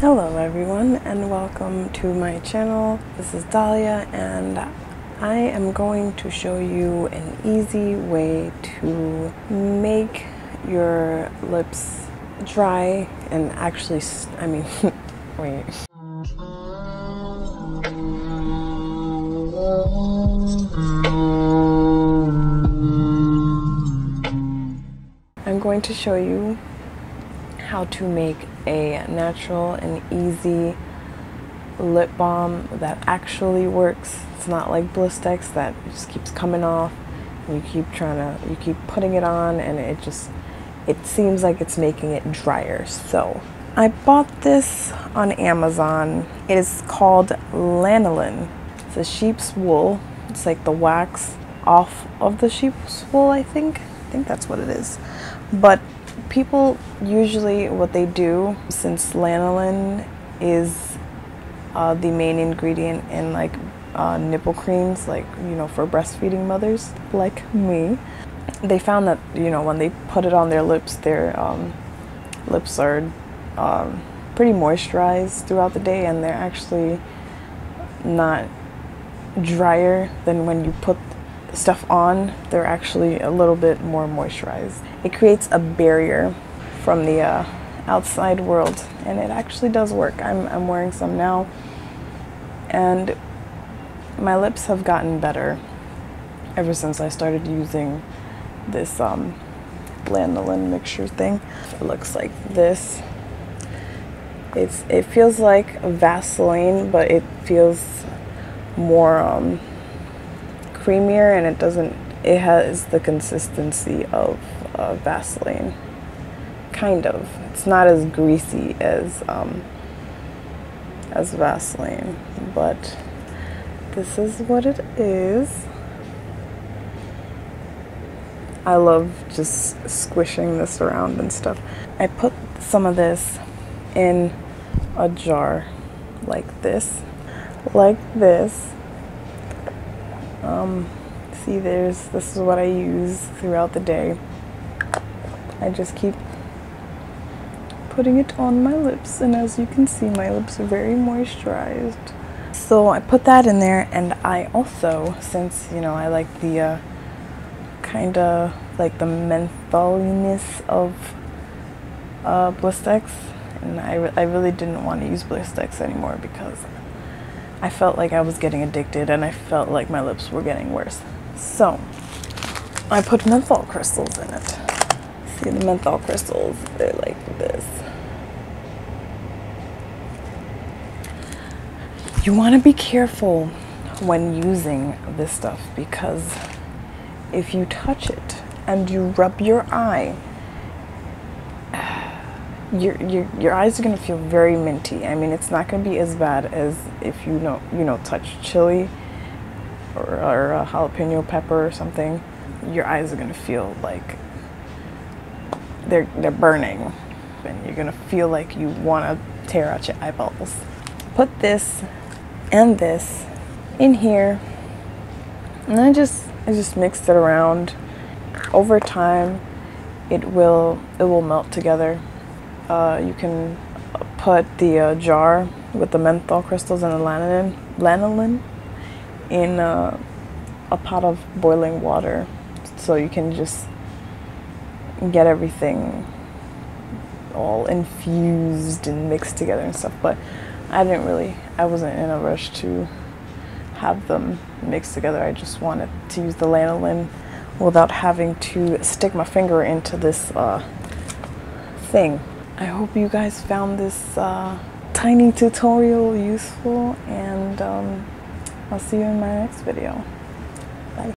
Hello everyone and welcome to my channel. This is Dahlia and I am going to show you an easy way to make your lips dry and actually, I mean, wait. I'm going to show you how to make a natural and easy lip balm that actually works. It's not like Blistex that just keeps coming off. You keep trying to, you keep putting it on and it just, it seems like it's making it drier. So I bought this on Amazon. It is called lanolin. It's a sheep's wool. It's like the wax off of the sheep's wool, I think. I think that's what it is. But people usually what they do since lanolin is uh, the main ingredient in like uh, nipple creams like you know for breastfeeding mothers like me they found that you know when they put it on their lips their um, lips are um, pretty moisturized throughout the day and they're actually not drier than when you put stuff on, they're actually a little bit more moisturized. It creates a barrier from the uh, outside world, and it actually does work. I'm, I'm wearing some now, and my lips have gotten better ever since I started using this um, lanolin mixture thing. It looks like this. It's, it feels like Vaseline, but it feels more um, creamier and it doesn't it has the consistency of uh, Vaseline. Kind of. It's not as greasy as um, as Vaseline but this is what it is. I love just squishing this around and stuff. I put some of this in a jar like this like this um, see, there's this is what I use throughout the day. I just keep putting it on my lips, and as you can see, my lips are very moisturized. So I put that in there, and I also, since you know, I like the uh, kind of like the mentholiness of uh, Blistex, and I, re I really didn't want to use Blistex anymore because I felt like I was getting addicted and I felt like my lips were getting worse. So I put menthol crystals in it. See the menthol crystals, they're like this. You want to be careful when using this stuff because if you touch it and you rub your eye your, your, your eyes are going to feel very minty. I mean, it's not going to be as bad as if you know, you know, touch chili or, or a jalapeno pepper or something. Your eyes are going to feel like they're, they're burning and you're going to feel like you want to tear out your eyeballs. Put this and this in here and I just, I just mixed it around. Over time, it will, it will melt together uh, you can put the uh, jar with the menthol crystals and the lanolin, lanolin in uh, a pot of boiling water. So you can just get everything all infused and mixed together and stuff. But I didn't really I wasn't in a rush to have them mixed together. I just wanted to use the lanolin without having to stick my finger into this uh, thing I hope you guys found this uh, tiny tutorial useful and um, I'll see you in my next video.